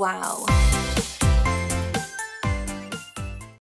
Wow.